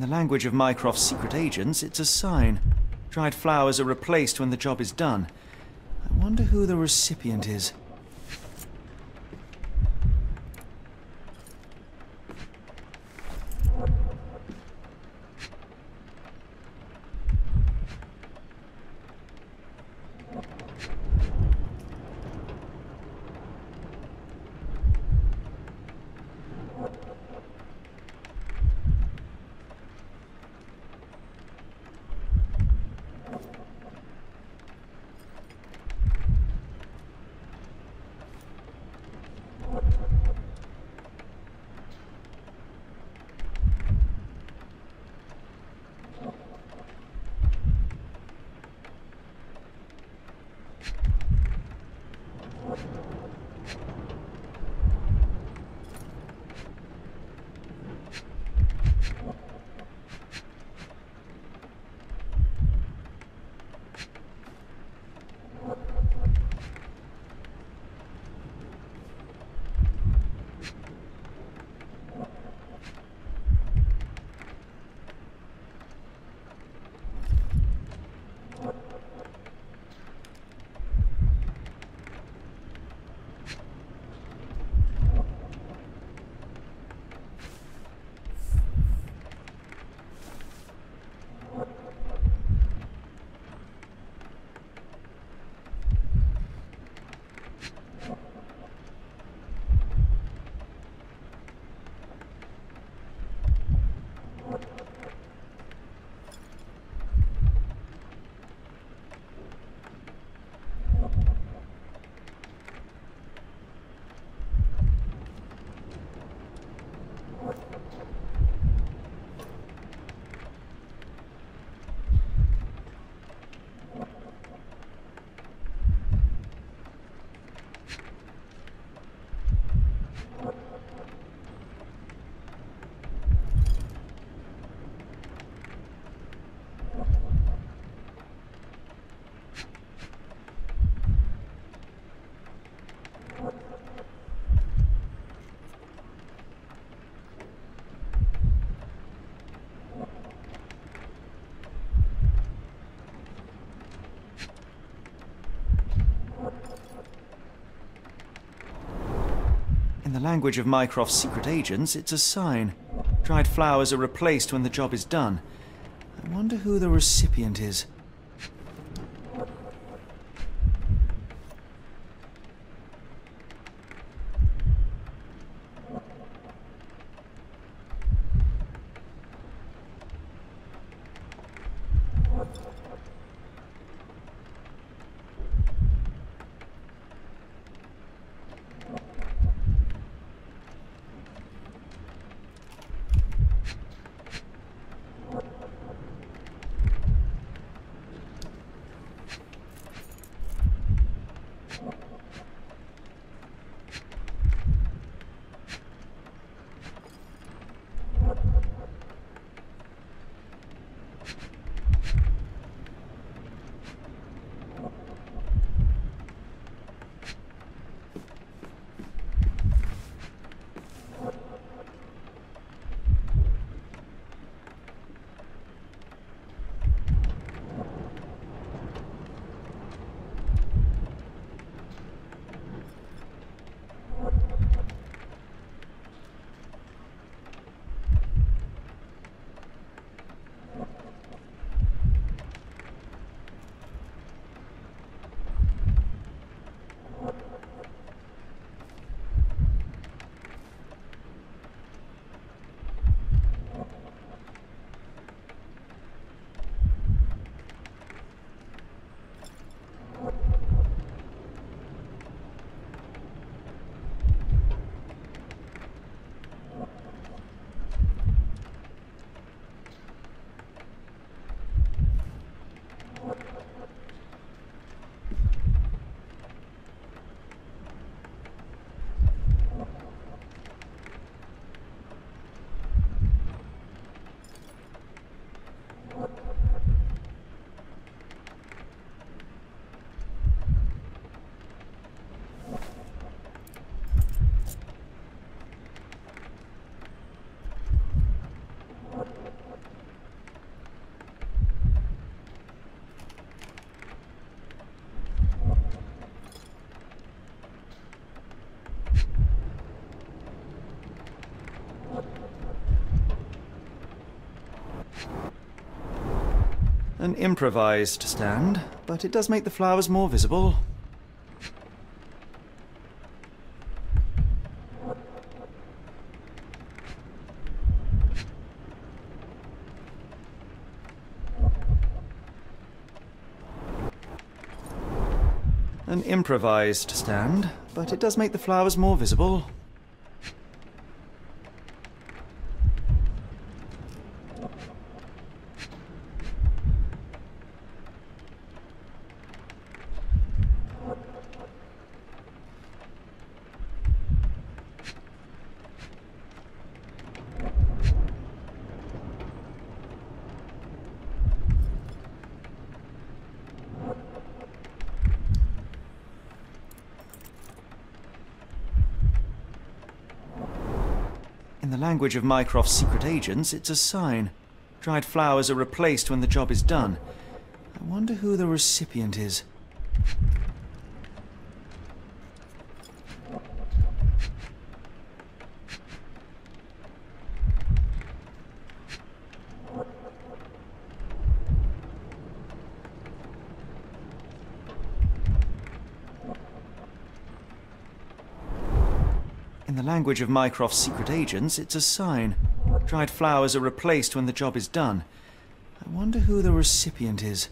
In the language of Mycroft's secret agents, it's a sign. Dried flowers are replaced when the job is done. I wonder who the recipient is. The language of Mycroft's secret agents, it's a sign. Dried flowers are replaced when the job is done. I wonder who the recipient is. An improvised stand, but it does make the flowers more visible. An improvised stand, but it does make the flowers more visible. In the language of Mycroft's secret agents, it's a sign. Dried flowers are replaced when the job is done. I wonder who the recipient is. In the language of Mycroft's secret agents, it's a sign. Dried flowers are replaced when the job is done. I wonder who the recipient is.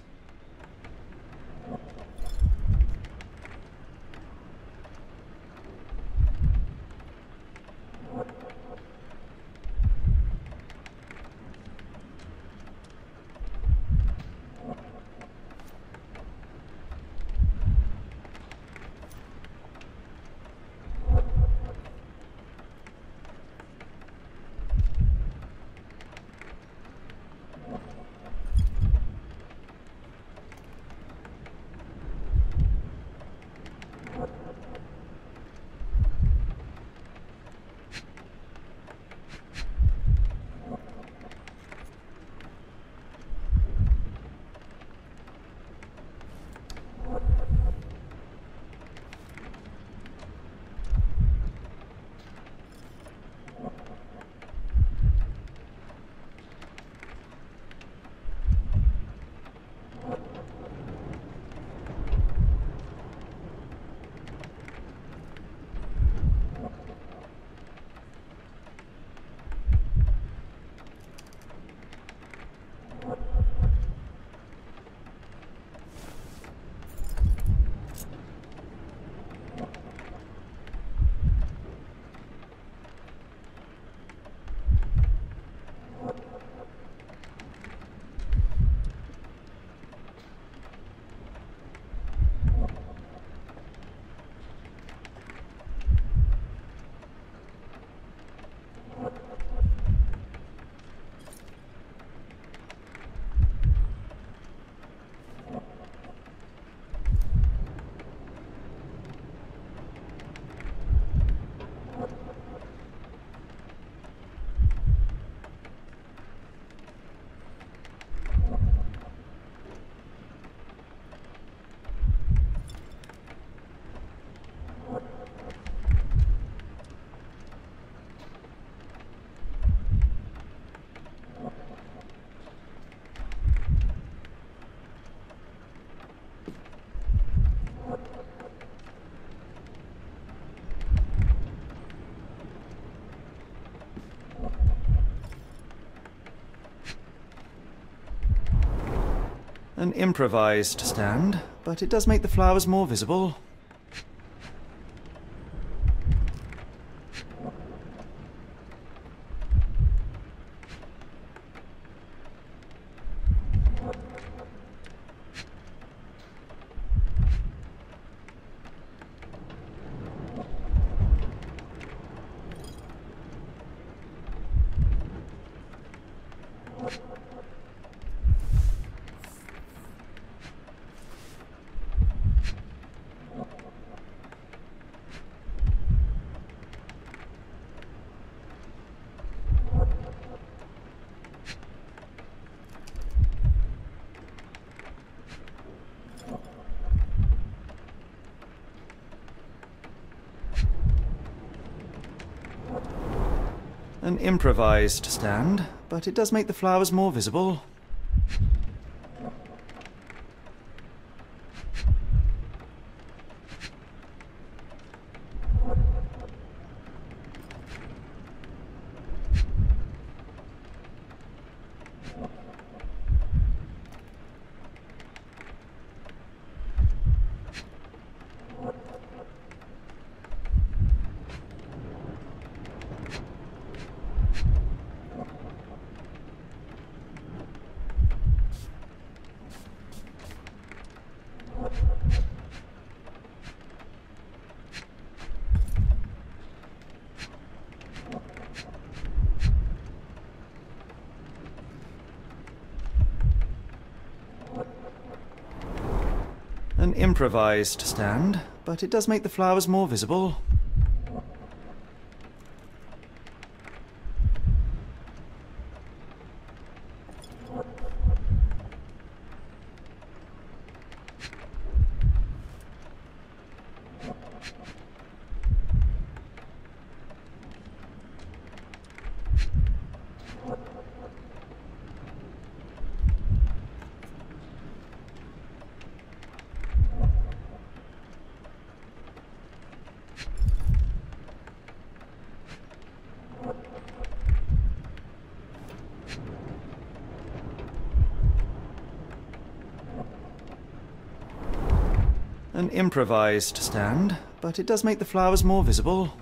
An improvised stand, but it does make the flowers more visible. An improvised stand, but it does make the flowers more visible. Improvised stand, but it does make the flowers more visible. An improvised stand, but it does make the flowers more visible.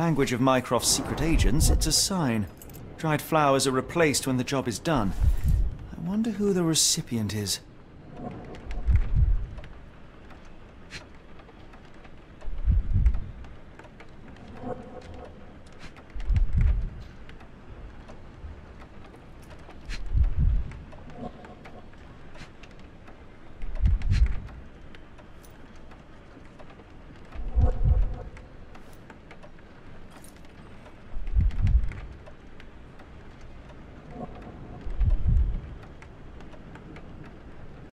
Language of Mycroft's secret agents, it's a sign. Dried flowers are replaced when the job is done. I wonder who the recipient is.